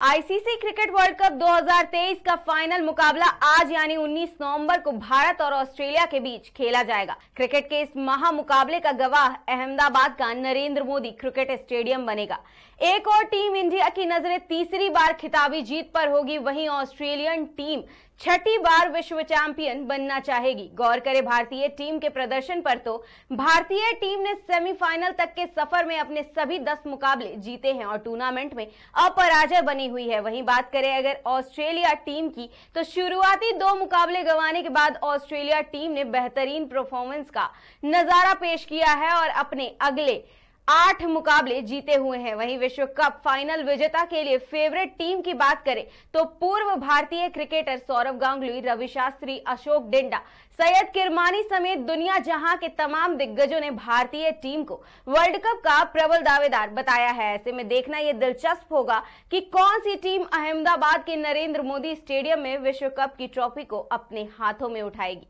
ICC cricket world cup 2023 का final मुकाबला आज यानी 19 नवंबर को भारत और ऑस्ट्रेलिया के बीच खेला जाएगा। क्रिकेट के इस महा मुकाबले का गवाह अहमदाबाद का नरेंद्र मोदी क्रिकेट स्टेडियम बनेगा। एक और टीम इंडिया की नज़रें तीसरी बार खिताबी जीत पर होगी, वहीं ऑस्ट्रेलियन टीम छठी बार विश्व चैंपियन बनना चाहेगी। गौर करें, भारतीय टीम के प्रदर्शन पर तो भारतीय टीम ने सेमीफाइनल तक के सफ़र में अपने सभी दस मुकाबले जीते हैं और टूर्नामेंट में अपराजय बनी हुई है। वहीं बात करें अगर ऑस्ट्रेलिया टीम की तो शुरुआती दो मुकाबले गंवाने के बाद ऑस्ट्रेलिया टीम ने बेहतरीन परफॉर्मेंस का नज़ारा पेश किया है और अपने अगले आठ मुकाबले जीते हुए हैं। वहीं विश्व कप फाइनल विजेता के लिए फेवरेट टीम की बात करें तो पूर्व भारतीय क्रिकेटर सौरव गांगुली रवि शास्त्री अशोक डिंडा, सैयद किरमानी समेत दुनिया जहाँ के तमाम दिग्गजों ने भारतीय टीम को वर्ल्ड कप का प्रबल दावेदार बताया है। ऐसे में देखना यह दिलचस्प होगा कि कौन सी टीम अहमदाबाद के नरेंद्र मोदी स्टेडियम में विश्व कप की ट्रॉफी को अपने हाथों में उठाएगी।